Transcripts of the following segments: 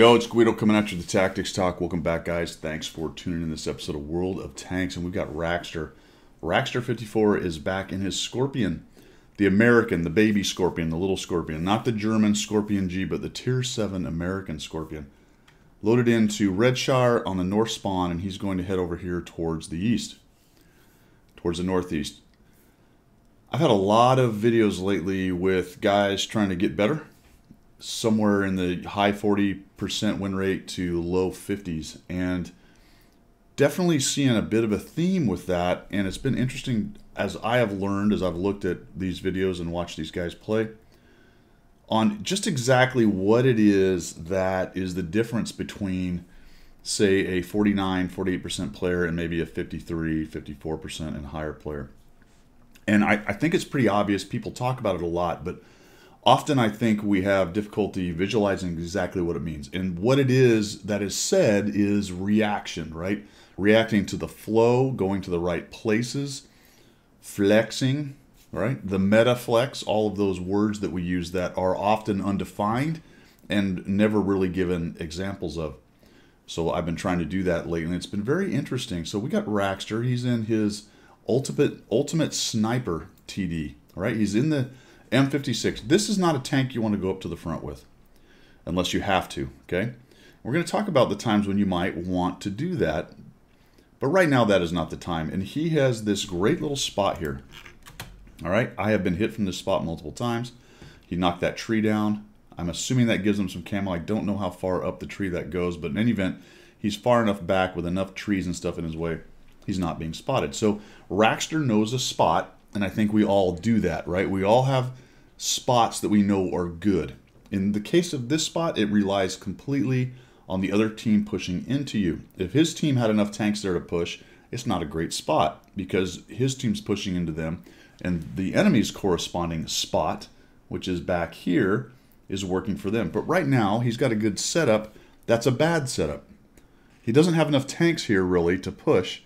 Yo, it's Guido coming with the Tactics Talk. Welcome back, guys. Thanks for tuning in this episode of World of Tanks. And we've got Raxter. Raxter54 is back in his Scorpion. The American, the baby Scorpion, the little Scorpion. Not the German Scorpion G, but the Tier 7 American Scorpion. Loaded into Redshire on the north spawn, and he's going to head over here towards the east. Towards the northeast. I've had a lot of videos lately with guys trying to get better somewhere in the high 40% win rate to low 50s. And definitely seeing a bit of a theme with that. And it's been interesting as I have learned, as I've looked at these videos and watched these guys play, on just exactly what it is that is the difference between, say, a 49, 48% player and maybe a 53, 54% and higher player. And I, I think it's pretty obvious. People talk about it a lot, but often I think we have difficulty visualizing exactly what it means. And what it is that is said is reaction, right? Reacting to the flow, going to the right places, flexing, right? The meta flex, all of those words that we use that are often undefined and never really given examples of. So I've been trying to do that lately, it's been very interesting. So we got Rackster. He's in his ultimate ultimate sniper TD. Right? He's in the M56. This is not a tank you want to go up to the front with unless you have to, okay? We're going to talk about the times when you might want to do that, but right now that is not the time. And he has this great little spot here. All right, I have been hit from this spot multiple times. He knocked that tree down. I'm assuming that gives him some camo. I don't know how far up the tree that goes, but in any event, he's far enough back with enough trees and stuff in his way. He's not being spotted. So Raxter knows a spot and I think we all do that, right? We all have spots that we know are good. In the case of this spot, it relies completely on the other team pushing into you. If his team had enough tanks there to push, it's not a great spot because his team's pushing into them and the enemy's corresponding spot, which is back here, is working for them. But right now, he's got a good setup. That's a bad setup. He doesn't have enough tanks here, really, to push.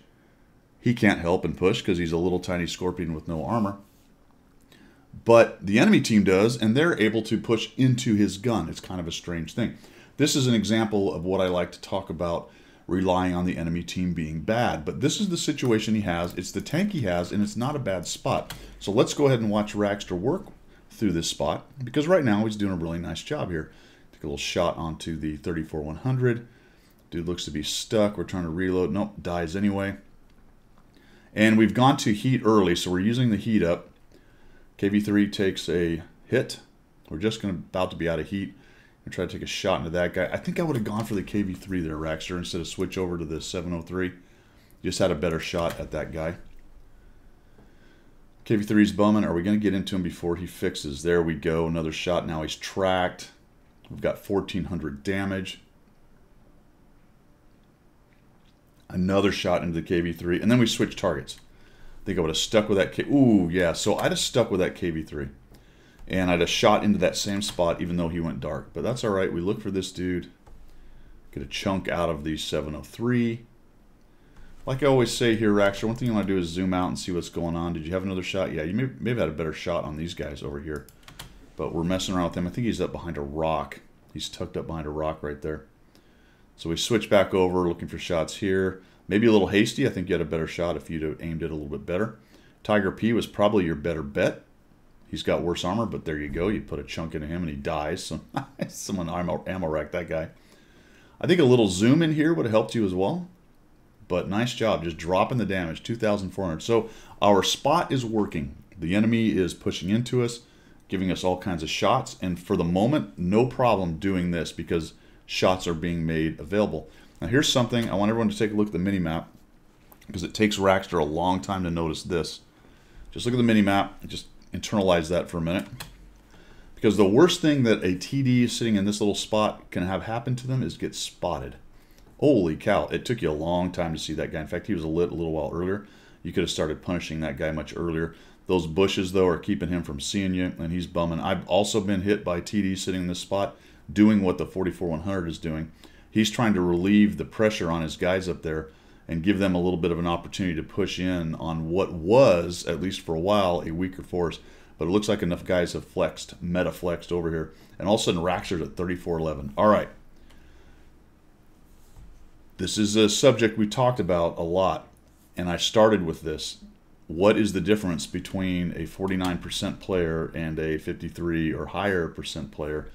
He can't help and push because he's a little tiny scorpion with no armor. But the enemy team does, and they're able to push into his gun. It's kind of a strange thing. This is an example of what I like to talk about relying on the enemy team being bad. But this is the situation he has. It's the tank he has, and it's not a bad spot. So let's go ahead and watch Rackster work through this spot, because right now he's doing a really nice job here. Take a little shot onto the 34-100. Dude looks to be stuck. We're trying to reload. Nope, dies anyway. And we've gone to heat early, so we're using the heat up. KV3 takes a hit. We're just to about to be out of heat and try to take a shot into that guy. I think I would have gone for the KV3 there, Rackster, instead of switch over to the 703. Just had a better shot at that guy. KV3's bumming. Are we going to get into him before he fixes? There we go. Another shot. Now he's tracked. We've got 1,400 damage. Another shot into the KV3, and then we switch targets. I think I would have stuck with that K. Ooh, yeah. So I'd have stuck with that KV3, and I'd have shot into that same spot, even though he went dark. But that's all right. We look for this dude. Get a chunk out of the 703. Like I always say here, Rackster, one thing you want to do is zoom out and see what's going on. Did you have another shot? Yeah, you may, may have had a better shot on these guys over here. But we're messing around with him. I think he's up behind a rock. He's tucked up behind a rock right there. So we switch back over, looking for shots here. Maybe a little hasty. I think you had a better shot if you'd have aimed it a little bit better. Tiger P was probably your better bet. He's got worse armor, but there you go. You put a chunk into him and he dies. So someone ammo, ammo rack that guy. I think a little zoom in here would have helped you as well. But nice job, just dropping the damage, 2,400. So our spot is working. The enemy is pushing into us, giving us all kinds of shots. And for the moment, no problem doing this because shots are being made available. Now here's something, I want everyone to take a look at the mini map because it takes Rackster a long time to notice this. Just look at the mini map and just internalize that for a minute. Because the worst thing that a TD sitting in this little spot can have happen to them is get spotted. Holy cow, it took you a long time to see that guy. In fact, he was lit a little while earlier. You could have started punishing that guy much earlier. Those bushes, though, are keeping him from seeing you, and he's bumming. I've also been hit by TD sitting in this spot doing what the 44-100 is doing. He's trying to relieve the pressure on his guys up there and give them a little bit of an opportunity to push in on what was, at least for a while, a weaker force. But it looks like enough guys have flexed, meta flexed over here. And all of a sudden, Rackster's at 34-11. All right. This is a subject we talked about a lot, and I started with this. What is the difference between a 49% player and a 53 or higher percent player?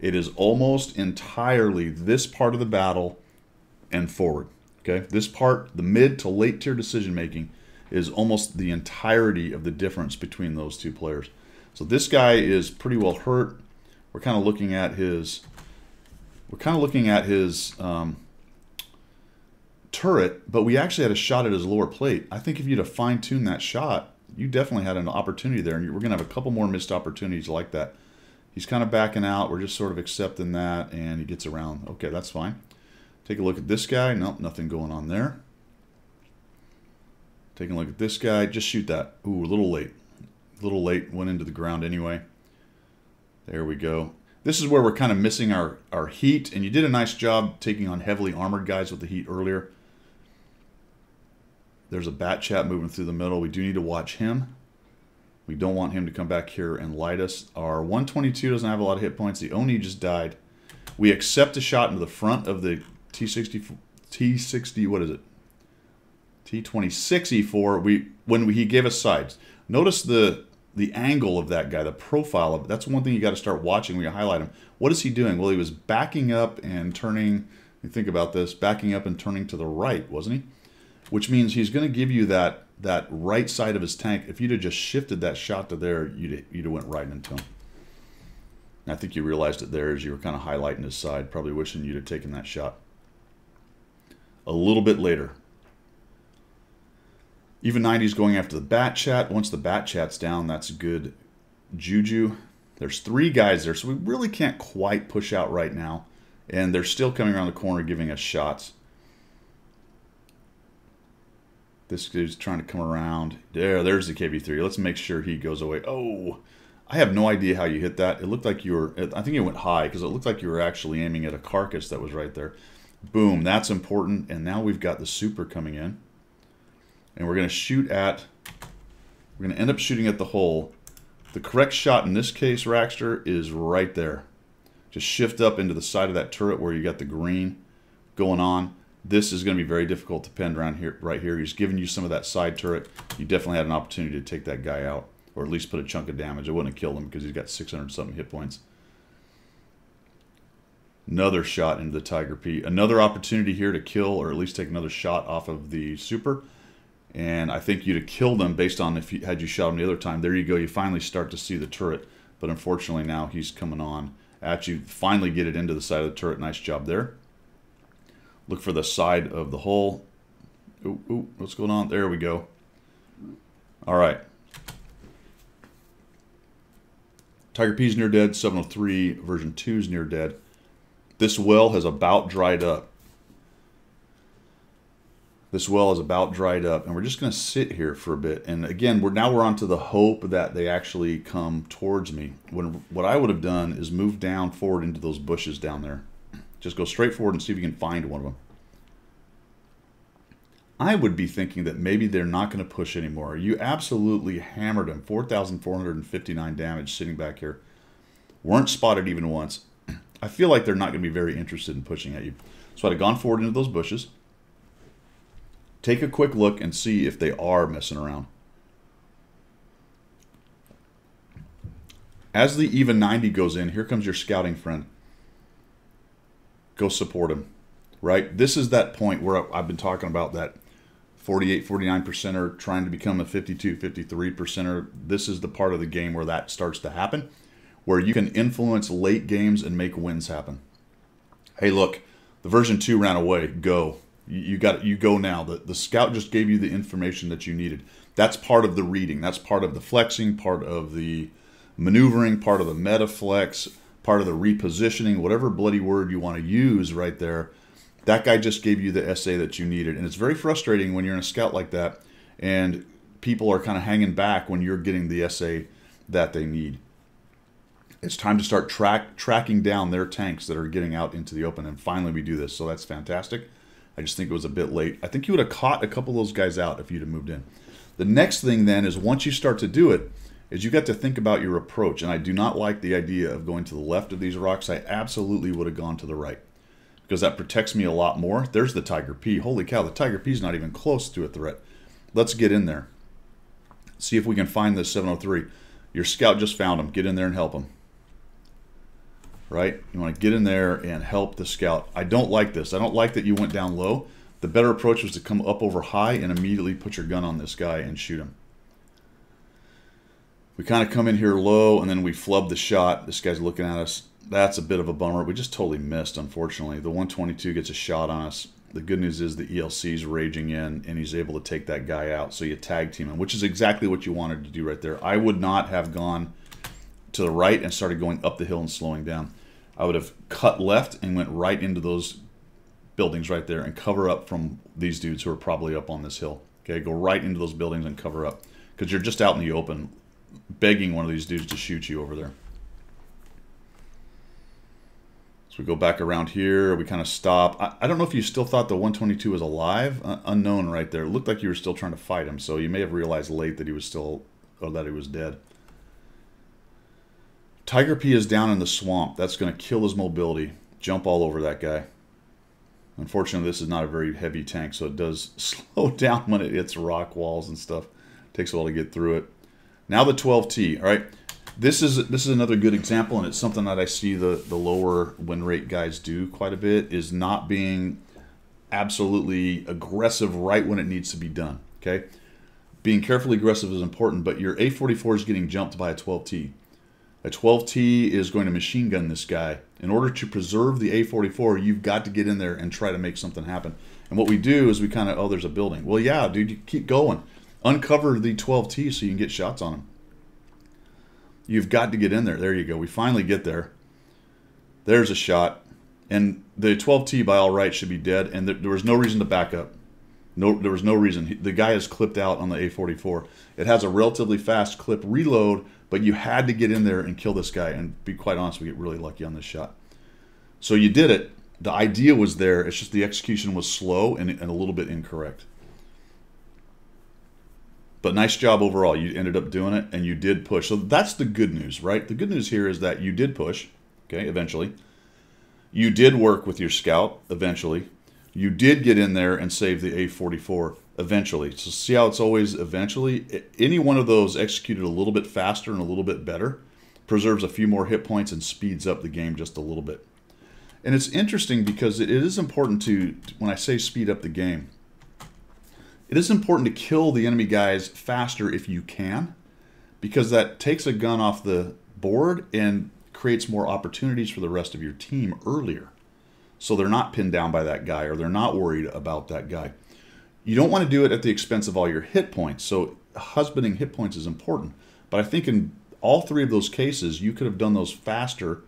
It is almost entirely this part of the battle and forward. Okay, this part, the mid to late tier decision making, is almost the entirety of the difference between those two players. So this guy is pretty well hurt. We're kind of looking at his, we're kind of looking at his um, turret, but we actually had a shot at his lower plate. I think if you'd have fine tuned that shot, you definitely had an opportunity there, and we're going to have a couple more missed opportunities like that. He's kind of backing out. We're just sort of accepting that, and he gets around. Okay, that's fine. Take a look at this guy. Nope, nothing going on there. Taking a look at this guy. Just shoot that. Ooh, a little late. A little late. Went into the ground anyway. There we go. This is where we're kind of missing our, our heat, and you did a nice job taking on heavily armored guys with the heat earlier. There's a bat chat moving through the middle. We do need to watch him. We don't want him to come back here and light us. Our 122 doesn't have a lot of hit points. The Oni just died. We accept a shot into the front of the T60, T60, what is it? T26E4. We when we, he gave us sides. Notice the the angle of that guy, the profile of. That's one thing you got to start watching when you highlight him. What is he doing? Well, he was backing up and turning. Think about this, backing up and turning to the right, wasn't he? which means he's going to give you that that right side of his tank. If you'd have just shifted that shot to there, you'd you'd have went right into him. And I think you realized it there as you were kind of highlighting his side, probably wishing you'd have taken that shot. A little bit later. Even 90's going after the bat chat. Once the bat chat's down, that's good juju. There's three guys there, so we really can't quite push out right now. And they're still coming around the corner giving us shots. This dude's trying to come around. There, there's the KV-3. Let's make sure he goes away. Oh, I have no idea how you hit that. It looked like you were, I think it went high because it looked like you were actually aiming at a carcass that was right there. Boom, that's important. And now we've got the super coming in. And we're going to shoot at, we're going to end up shooting at the hull. The correct shot in this case, Rackster, is right there. Just shift up into the side of that turret where you got the green going on this is going to be very difficult to pin around here, right here. He's giving you some of that side turret. You definitely had an opportunity to take that guy out, or at least put a chunk of damage. I wouldn't have killed him because he's got 600 something hit points. Another shot into the Tiger P. Another opportunity here to kill, or at least take another shot off of the super. And I think you'd have killed him based on if you had you shot him the other time. There you go. You finally start to see the turret. But unfortunately now he's coming on at you. Finally get it into the side of the turret. Nice job there. Look for the side of the hull. Ooh, ooh, what's going on? There we go. All right. Tiger P is near dead. 703 version 2 is near dead. This well has about dried up. This well is about dried up, and we're just going to sit here for a bit. And again, we're now we're on to the hope that they actually come towards me. When what I would have done is move down forward into those bushes down there. Just go straight forward and see if you can find one of them. I would be thinking that maybe they're not going to push anymore. You absolutely hammered them. 4,459 damage sitting back here. Weren't spotted even once. I feel like they're not going to be very interested in pushing at you. So I'd have gone forward into those bushes. Take a quick look and see if they are messing around. As the EVEN 90 goes in, here comes your scouting friend go support him, right? This is that point where I've been talking about that 48, 49 percenter trying to become a 52, 53 percenter. This is the part of the game where that starts to happen, where you can influence late games and make wins happen. Hey, look, the version two ran away. Go. You, you got you go now. The the scout just gave you the information that you needed. That's part of the reading. That's part of the flexing, part of the maneuvering, part of the meta flex part of the repositioning, whatever bloody word you want to use right there. That guy just gave you the SA that you needed. And it's very frustrating when you're in a scout like that and people are kind of hanging back when you're getting the SA that they need. It's time to start track tracking down their tanks that are getting out into the open. And finally we do this. So that's fantastic. I just think it was a bit late. I think you would have caught a couple of those guys out if you'd have moved in. The next thing then is once you start to do it, is you got to think about your approach. And I do not like the idea of going to the left of these rocks. I absolutely would have gone to the right. because that protects me a lot more. There's the Tiger P. Holy cow, the Tiger P is not even close to a threat. Let's get in there. See if we can find this 703. Your scout just found him. Get in there and help him. Right? You want to get in there and help the scout. I don't like this. I don't like that you went down low. The better approach was to come up over high and immediately put your gun on this guy and shoot him. We kind of come in here low and then we flub the shot. This guy's looking at us. That's a bit of a bummer. We just totally missed, unfortunately. The 122 gets a shot on us. The good news is the ELC's raging in and he's able to take that guy out. So you tag team him, which is exactly what you wanted to do right there. I would not have gone to the right and started going up the hill and slowing down. I would have cut left and went right into those buildings right there and cover up from these dudes who are probably up on this hill. Okay, go right into those buildings and cover up because you're just out in the open begging one of these dudes to shoot you over there. So we go back around here. We kind of stop. I, I, don't know if you still thought the 122 was alive. Uh, unknown right there. It looked like you were still trying to fight him. So you may have realized late that he was still, or that he was dead. Tiger P is down in the swamp. That's going to kill his mobility. Jump all over that guy. Unfortunately, this is not a very heavy tank, so it does slow down when it hits rock walls and stuff. Takes a while to get through it. Now the 12T, all right? This is this is another good example, and it's something that I see the, the lower win rate guys do quite a bit, is not being absolutely aggressive right when it needs to be done, okay? Being carefully aggressive is important, but your A44 is getting jumped by a 12T. A 12T is going to machine gun this guy. In order to preserve the A44, you've got to get in there and try to make something happen. And what we do is we kind of, oh, there's a building. Well, yeah, dude, you keep going. Uncover the 12T so you can get shots on them. You've got to get in there. There you go. We finally get there. There's a shot. And the 12T, by all rights, should be dead. And there, was no reason to back up. No, there was no reason. The guy is clipped out on the A44. It has a relatively fast clip reload, but you had to get in there and kill this guy. And be quite honest, we get really lucky on this shot. So you did it. The idea was there. It's just the execution was slow and, and a little bit incorrect. But nice job overall. You ended up doing it and you did push. So that's the good news, right? The good news here is that you did push, okay, eventually. You did work with your scout eventually. You did get in there and save the A44 eventually. So see how it's always eventually? Any one of those executed a little bit faster and a little bit better preserves a few more hit points and speeds up the game just a little bit. And it's interesting because it is important to, when I say speed up the game, it is important to kill the enemy guys faster if you can, because that takes a gun off the board and creates more opportunities for the rest of your team earlier. So they're not pinned down by that guy or they're not worried about that guy. You don't want to do it at the expense of all your hit points. So husbanding hit points is important. But I think in all three of those cases, you could have done those faster,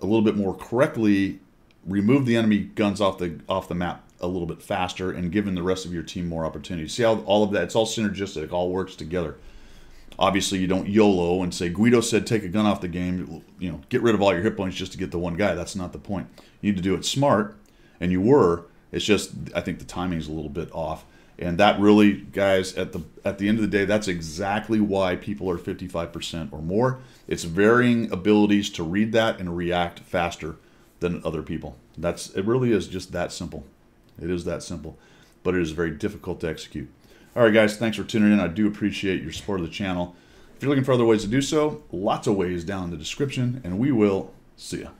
a little bit more correctly, remove the enemy guns off the off the map a little bit faster and giving the rest of your team more opportunities. See how all of that, it's all synergistic, all works together. Obviously, you don't YOLO and say, Guido said take a gun off the game, you know, get rid of all your hit points just to get the one guy. That's not the point. You need to do it smart, and you were. It's just, I think the timing is a little bit off. And that really, guys, at the at the end of the day, that's exactly why people are 55% or more. It's varying abilities to read that and react faster than other people. That's it really is just that simple. It is that simple, but it is very difficult to execute. All right, guys, thanks for tuning in. I do appreciate your support of the channel. If you're looking for other ways to do so, lots of ways down in the description, and we will see you.